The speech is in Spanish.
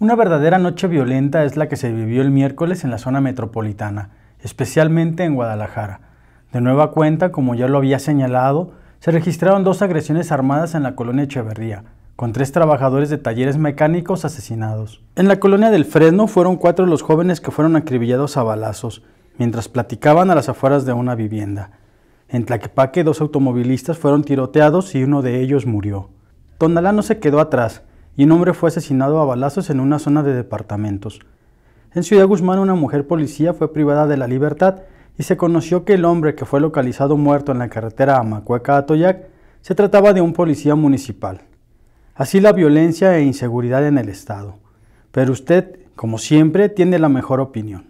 Una verdadera noche violenta es la que se vivió el miércoles en la zona metropolitana, especialmente en Guadalajara. De nueva cuenta, como ya lo había señalado, se registraron dos agresiones armadas en la colonia Echeverría, con tres trabajadores de talleres mecánicos asesinados. En la colonia del Fresno fueron cuatro los jóvenes que fueron acribillados a balazos, mientras platicaban a las afueras de una vivienda. En Tlaquepaque dos automovilistas fueron tiroteados y uno de ellos murió. Tonalá no se quedó atrás, y un hombre fue asesinado a balazos en una zona de departamentos. En Ciudad Guzmán una mujer policía fue privada de la libertad y se conoció que el hombre que fue localizado muerto en la carretera Amacueca-Atoyac se trataba de un policía municipal. Así la violencia e inseguridad en el Estado. Pero usted, como siempre, tiene la mejor opinión.